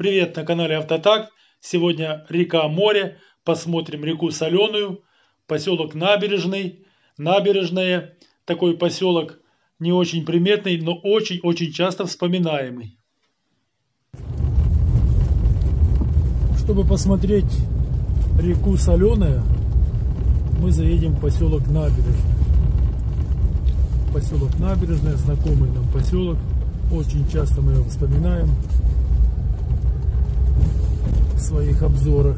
Привет на канале Автотак. Сегодня река Море. Посмотрим реку Соленую. Поселок Набережный. Набережная. Такой поселок не очень приметный, но очень-очень часто вспоминаемый. Чтобы посмотреть реку Соленая, мы заедем в поселок Набережный. Поселок Набережная, знакомый нам поселок. Очень часто мы его вспоминаем в своих обзорах.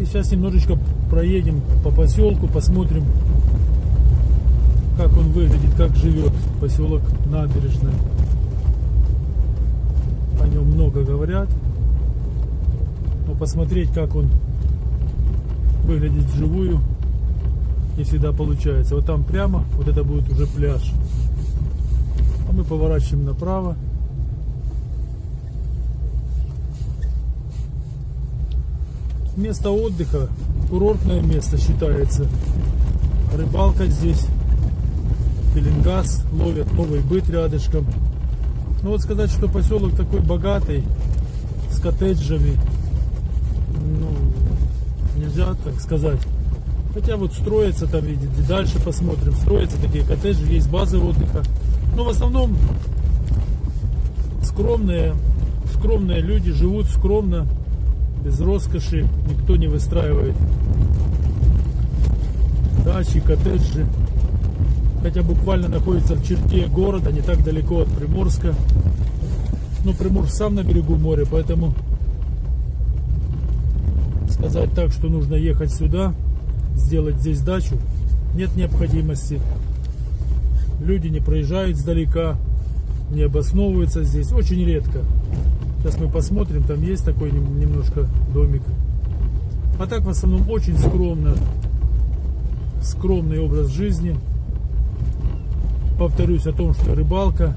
И сейчас немножечко проедем по поселку, посмотрим, как он выглядит, как живет поселок Набережная. О нем много говорят. Но посмотреть, как он выглядит вживую, не всегда получается. Вот там прямо, вот это будет уже пляж. А мы поворачиваем направо. Место отдыха, курортное место считается. Рыбалка здесь, пеленгаз, ловят новый быт рядышком. Ну вот сказать, что поселок такой богатый, с коттеджами, ну, нельзя так сказать. Хотя вот строятся там, видите, дальше посмотрим, строятся такие коттеджи, есть базы отдыха. Но в основном скромные, скромные люди живут скромно, без роскоши, никто не выстраивает дачи, коттеджи. Хотя буквально находится в черте города, не так далеко от Приморска. Но Приморск сам на берегу моря, поэтому сказать так, что нужно ехать сюда, сделать здесь дачу, нет необходимости. Люди не проезжают сдалека, не обосновываются здесь, очень редко. Сейчас мы посмотрим, там есть такой немножко домик. А так в основном очень скромно, скромный образ жизни. Повторюсь о том, что рыбалка,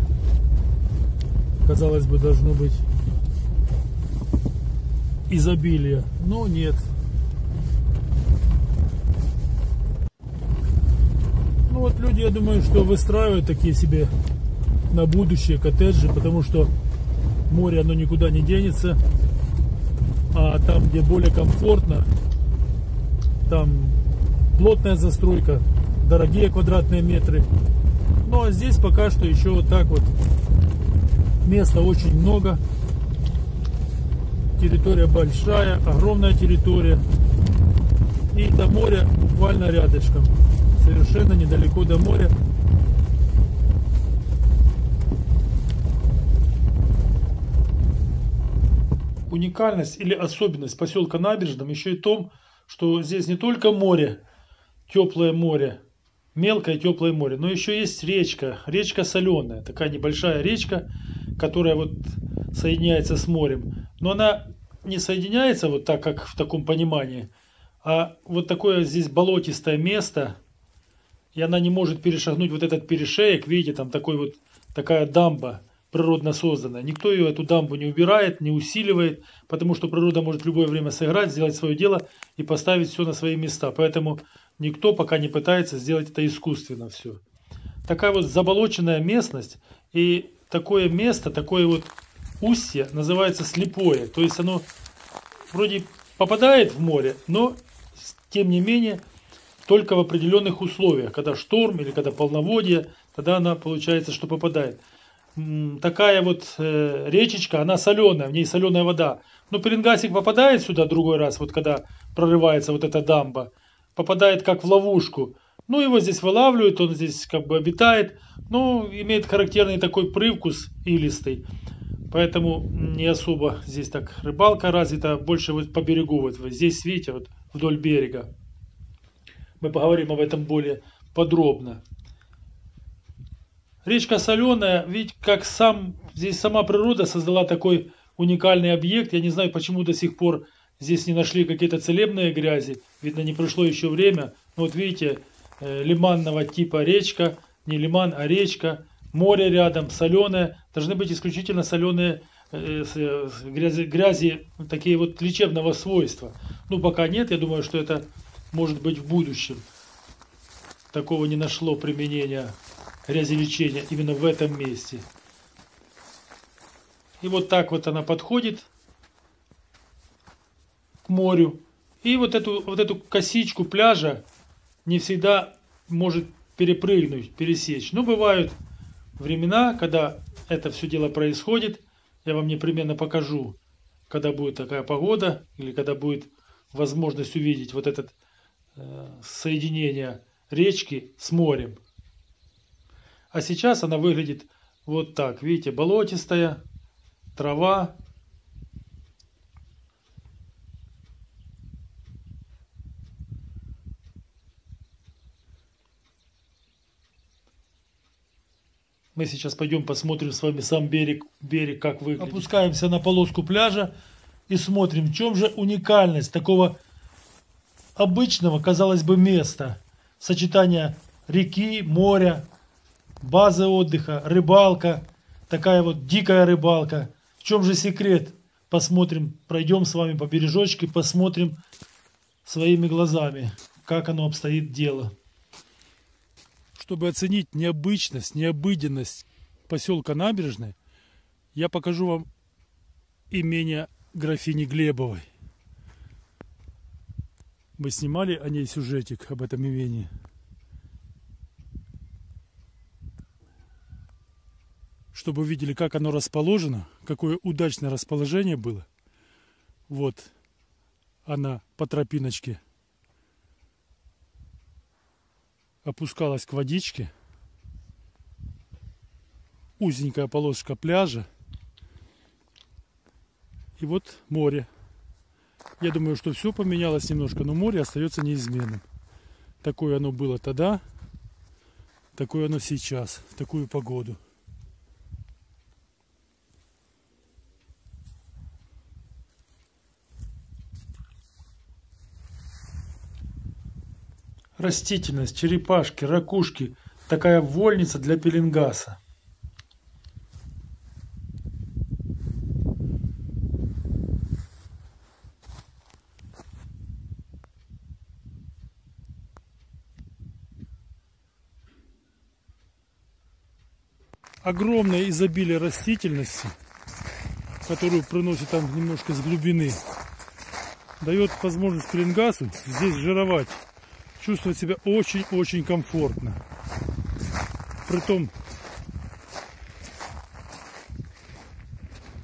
казалось бы, должно быть изобилие, но нет. Ну вот люди, я думаю, что выстраивают такие себе на будущее коттеджи, потому что море оно никуда не денется. А там, где более комфортно, там плотная застройка, дорогие квадратные метры. Ну а здесь пока что еще вот так вот. Места очень много. Территория большая, огромная территория. И до моря буквально рядышком. Совершенно недалеко до моря. Уникальность или особенность поселка Набережном еще и в том, что здесь не только море, теплое море, мелкое теплое море, но еще есть речка, речка соленая, такая небольшая речка, которая вот соединяется с морем. Но она не соединяется вот так, как в таком понимании, а вот такое здесь болотистое место, и она не может перешагнуть вот этот перешеек, видите, там такой вот такая дамба, природно созданная. Никто ее, эту дамбу не убирает, не усиливает, потому что природа может в любое время сыграть, сделать свое дело и поставить все на свои места. Поэтому никто пока не пытается сделать это искусственно все. Такая вот заболоченная местность и такое место, такое вот устье называется слепое. То есть оно вроде попадает в море, но тем не менее только в определенных условиях. Когда шторм или когда полноводье, тогда она получается, что попадает такая вот э, речечка, она соленая, в ней соленая вода. Но пеленгасик попадает сюда другой раз, вот когда прорывается вот эта дамба, попадает как в ловушку. Ну, его здесь вылавливают, он здесь как бы обитает, ну, имеет характерный такой привкус илистый. Поэтому не особо здесь так рыбалка развита, больше вот по берегу, вот здесь, видите, вот вдоль берега. Мы поговорим об этом более подробно. Речка соленая, ведь как сам, здесь сама природа создала такой уникальный объект. Я не знаю, почему до сих пор здесь не нашли какие-то целебные грязи. Видно, не прошло еще время. Но вот видите, э, лиманного типа речка, не лиман, а речка. Море рядом, соленое. Должны быть исключительно соленые э, грязи, грязи, такие вот лечебного свойства. Ну, пока нет, я думаю, что это может быть в будущем. Такого не нашло применения грязелечения именно в этом месте. И вот так вот она подходит к морю. И вот эту, вот эту косичку пляжа не всегда может перепрыгнуть, пересечь. Но бывают времена, когда это все дело происходит. Я вам непременно покажу, когда будет такая погода или когда будет возможность увидеть вот это э, соединение речки с морем. А сейчас она выглядит вот так. Видите, болотистая, трава. Мы сейчас пойдем посмотрим с вами сам берег, берег как выглядит. Опускаемся на полоску пляжа и смотрим, в чем же уникальность такого обычного, казалось бы, места. Сочетание реки, моря, базы отдыха, рыбалка, такая вот дикая рыбалка. В чем же секрет? Посмотрим, пройдем с вами по бережочке, посмотрим своими глазами, как оно обстоит дело. Чтобы оценить необычность, необыденность поселка Набережной, я покажу вам имение графини Глебовой. Мы снимали о ней сюжетик об этом имении. Чтобы увидели, как оно расположено, какое удачное расположение было. Вот она по тропиночке опускалась к водичке. Узенькая полосочка пляжа. И вот море. Я думаю, что все поменялось немножко, но море остается неизменным. Такое оно было тогда, такое оно сейчас, в такую погоду. Растительность, черепашки, ракушки. Такая вольница для пеленгаса. Огромное изобилие растительности, которую приносит там немножко с глубины, дает возможность пеленгасу здесь жировать чувствовать себя очень-очень комфортно. Притом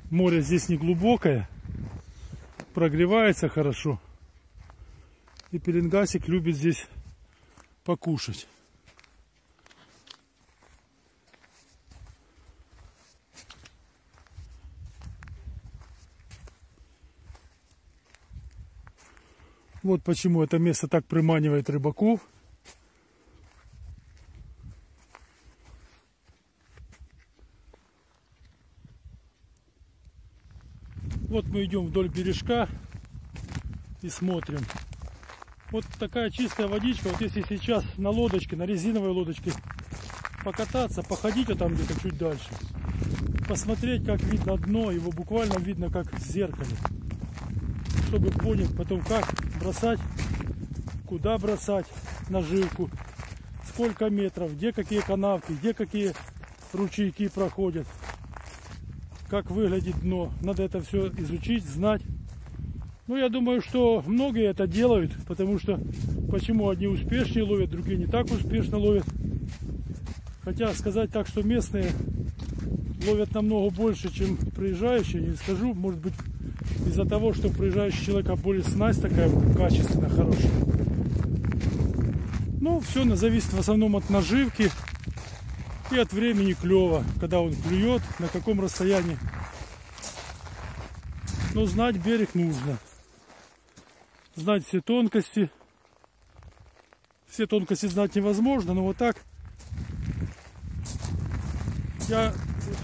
море здесь не глубокое, прогревается хорошо. И пеленгасик любит здесь покушать. Вот почему это место так приманивает рыбаков. Вот мы идем вдоль бережка и смотрим. Вот такая чистая водичка. Вот если сейчас на лодочке, на резиновой лодочке покататься, походить вот там где-то чуть дальше, посмотреть, как видно дно, его буквально видно как в зеркале чтобы понять потом, как бросать, куда бросать наживку, сколько метров, где какие канавки, где какие ручейки проходят, как выглядит дно. Надо это все изучить, знать. Ну, я думаю, что многие это делают, потому что почему одни успешнее ловят, другие не так успешно ловят. Хотя сказать так, что местные ловят намного больше, чем приезжающие, не скажу. Может быть, из-за того, что приезжающий человек, а более снасть такая качественно хорошая. Ну, все зависит в основном от наживки и от времени клева, когда он клюет, на каком расстоянии. Но знать берег нужно. Знать все тонкости. Все тонкости знать невозможно, но вот так я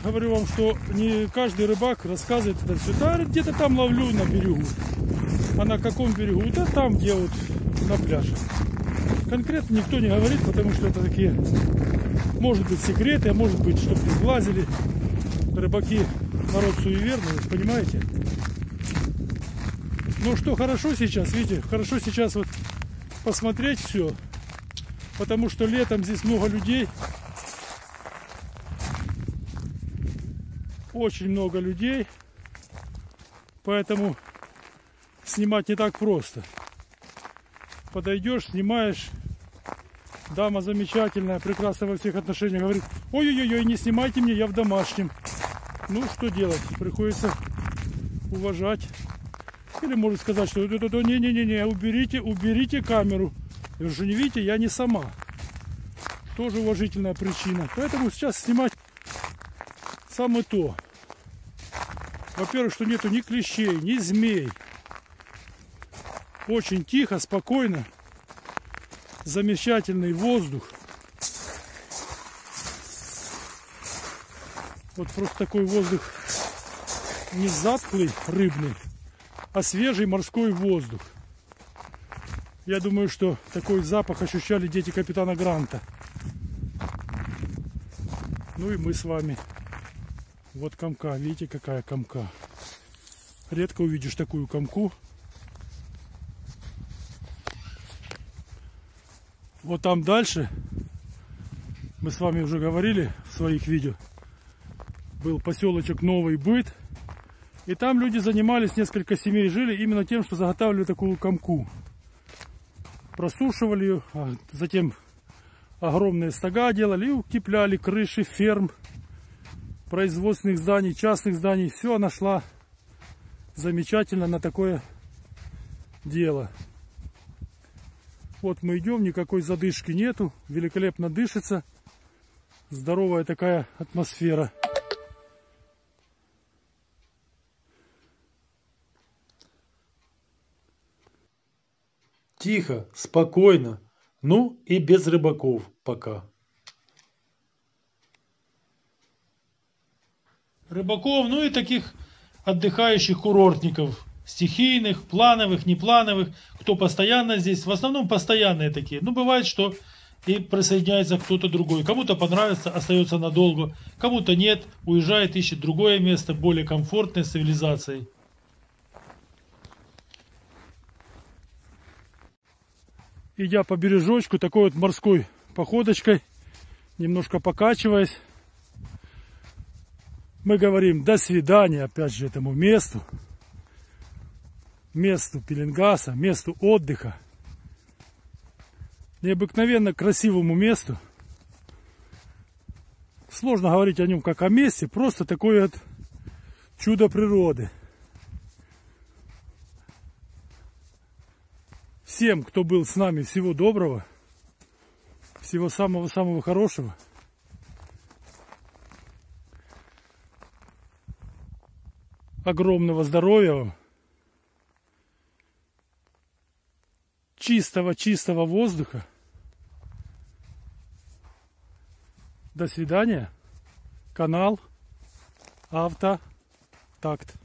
говорю вам, что не каждый рыбак рассказывает это все. Да, где-то там ловлю на берегу. А на каком берегу? Да там, где вот на пляже. Конкретно никто не говорит, потому что это такие, может быть, секреты, а может быть, чтобы не глазили. Рыбаки народ суеверный, понимаете? Ну что, хорошо сейчас, видите, хорошо сейчас вот посмотреть все. Потому что летом здесь много людей, очень много людей, поэтому снимать не так просто. Подойдешь, снимаешь, дама замечательная, прекрасная во всех отношениях, говорит, ой-ой-ой, не снимайте мне, я в домашнем. Ну, что делать, приходится уважать. Или может сказать, что не-не-не, уберите, уберите камеру. Вы же не видите, я не сама. Тоже уважительная причина. Поэтому сейчас снимать самое то. Во-первых, что нету ни клещей, ни змей. Очень тихо, спокойно. Замечательный воздух. Вот просто такой воздух не затклый рыбный, а свежий морской воздух. Я думаю, что такой запах ощущали дети капитана Гранта. Ну и мы с вами. Вот комка. Видите, какая комка. Редко увидишь такую комку. Вот там дальше, мы с вами уже говорили в своих видео, был поселочек Новый Быт. И там люди занимались, несколько семей жили именно тем, что заготавливали такую комку. Просушивали ее, а затем огромные стога делали и укрепляли крыши ферм, производственных зданий, частных зданий. Все она шла замечательно на такое дело. Вот мы идем, никакой задышки нету, великолепно дышится. Здоровая такая атмосфера. Тихо, спокойно. Ну и без рыбаков пока. Рыбаков, ну и таких отдыхающих курортников. Стихийных, плановых, неплановых. Кто постоянно здесь. В основном постоянные такие. Ну бывает, что и присоединяется кто-то другой. Кому-то понравится, остается надолго. Кому-то нет, уезжает, ищет другое место, более комфортное, с цивилизацией. идя по бережочку, такой вот морской походочкой, немножко покачиваясь, мы говорим до свидания, опять же, этому месту, месту Пеленгаса, месту отдыха, необыкновенно красивому месту. Сложно говорить о нем как о месте, просто такое вот чудо природы – Всем, кто был с нами, всего доброго. Всего самого-самого хорошего. Огромного здоровья вам. Чистого-чистого воздуха. До свидания. Канал Авто Такт.